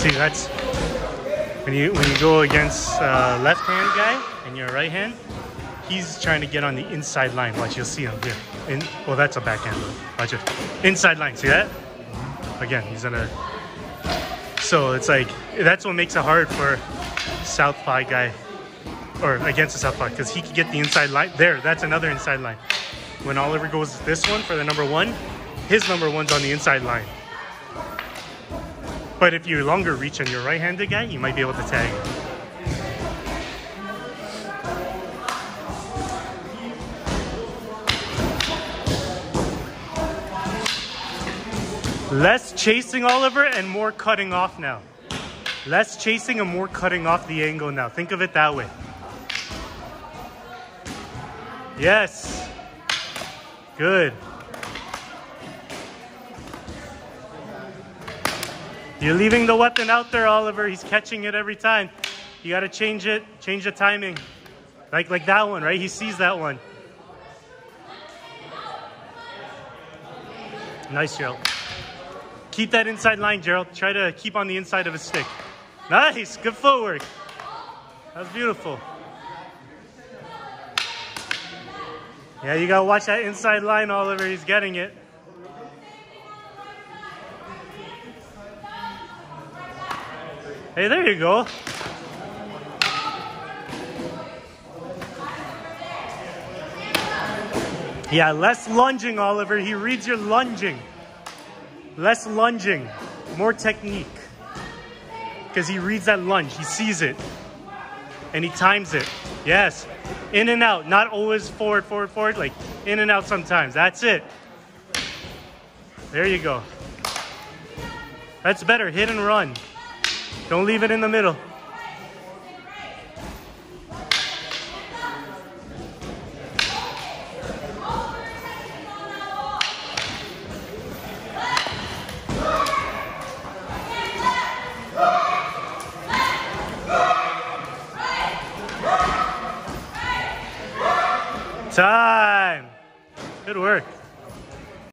See, that's when you when you go against uh, left hand guy and you're right hand, he's trying to get on the inside line. Watch, you'll see him here. In, well, that's a backhand. Watch it. Inside line. See that? Again, he's gonna. So it's like that's what makes it hard for southpaw guy, or against the southpaw, because he could get the inside line. There, that's another inside line. When Oliver goes this one for the number one, his number one's on the inside line. But if you longer reach and you're right-handed guy, you might be able to tag. Less chasing Oliver and more cutting off now. Less chasing and more cutting off the angle now. Think of it that way. Yes. Good. You're leaving the weapon out there, Oliver. He's catching it every time. You got to change it, change the timing. Like, like that one, right? He sees that one. Nice, Gerald. Keep that inside line, Gerald. Try to keep on the inside of his stick. Nice, good footwork. That's beautiful. Yeah, you gotta watch that inside line, Oliver. He's getting it. Hey, there you go. Yeah, less lunging, Oliver. He reads your lunging. Less lunging, more technique. Because he reads that lunge, he sees it, and he times it. Yes, in and out, not always forward, forward, forward, like in and out sometimes. That's it. There you go. That's better, hit and run. Don't leave it in the middle. Time. Good work.